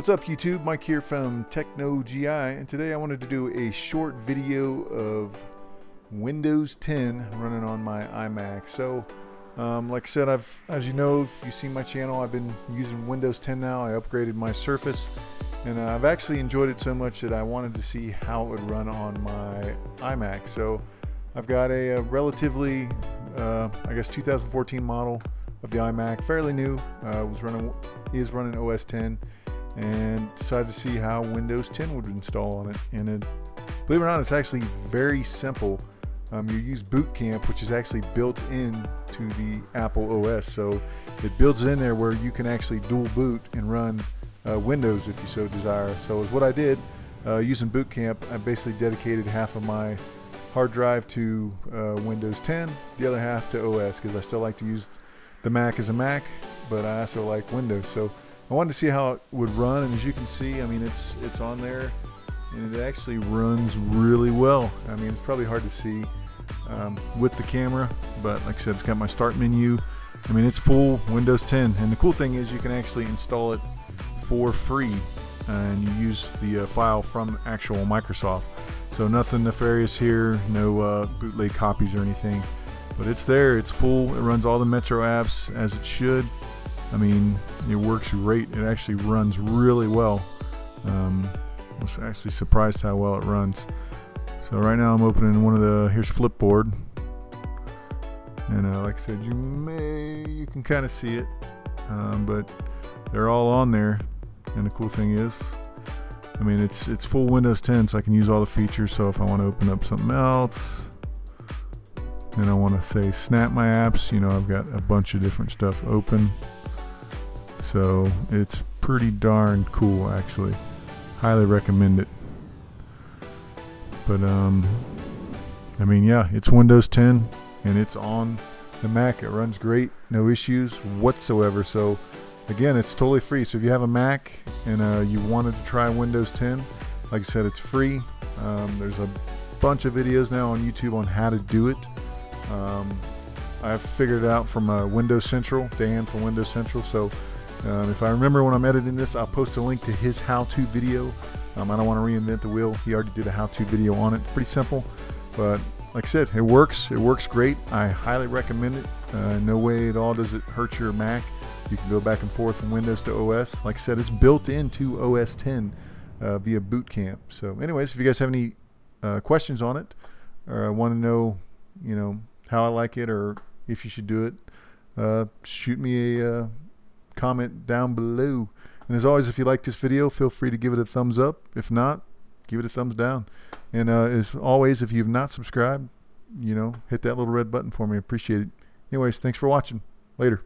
What's up YouTube? Mike here from TechnoGI and today I wanted to do a short video of Windows 10 running on my iMac. So um, like I said, I've as you know, if you've seen my channel, I've been using Windows 10 now. I upgraded my Surface and uh, I've actually enjoyed it so much that I wanted to see how it would run on my iMac. So I've got a, a relatively, uh, I guess 2014 model of the iMac, fairly new. Uh, was running is running OS 10 and decided to see how Windows 10 would install on it. And it, believe it or not, it's actually very simple. Um, you use Boot Camp, which is actually built in to the Apple OS. So it builds in there where you can actually dual boot and run uh, Windows if you so desire. So what I did uh, using Boot Camp, I basically dedicated half of my hard drive to uh, Windows 10, the other half to OS because I still like to use the Mac as a Mac, but I also like Windows. So I wanted to see how it would run, and as you can see, I mean, it's it's on there, and it actually runs really well. I mean, it's probably hard to see um, with the camera, but like I said, it's got my start menu. I mean, it's full Windows 10, and the cool thing is you can actually install it for free, and you use the uh, file from actual Microsoft. So nothing nefarious here, no uh, bootleg copies or anything. But it's there, it's full, it runs all the Metro apps as it should. I mean, it works great. It actually runs really well. Um, I was actually surprised how well it runs. So right now I'm opening one of the, here's Flipboard. And uh, like I said, you may, you can kind of see it, um, but they're all on there. And the cool thing is, I mean, it's it's full Windows 10, so I can use all the features. So if I want to open up something else, and I want to say snap my apps, you know, I've got a bunch of different stuff open. So it's pretty darn cool, actually. Highly recommend it. But um, I mean, yeah, it's Windows 10 and it's on the Mac. It runs great, no issues whatsoever. So again, it's totally free. So if you have a Mac and uh, you wanted to try Windows 10, like I said, it's free. Um, there's a bunch of videos now on YouTube on how to do it. Um, I've figured it out from uh, Windows Central, Dan from Windows Central. So um, if I remember when I'm editing this, I'll post a link to his how-to video. Um, I don't want to reinvent the wheel. He already did a how-to video on it. Pretty simple, but like I said, it works. It works great. I highly recommend it. Uh, no way at all does it hurt your Mac. You can go back and forth from Windows to OS. Like I said, it's built into OS 10 uh, via Boot Camp. So, anyways, if you guys have any uh, questions on it or want to know, you know, how I like it or if you should do it, uh, shoot me a uh, comment down below. And as always, if you like this video, feel free to give it a thumbs up. If not, give it a thumbs down. And uh, as always, if you've not subscribed, you know, hit that little red button for me. Appreciate it. Anyways, thanks for watching. Later.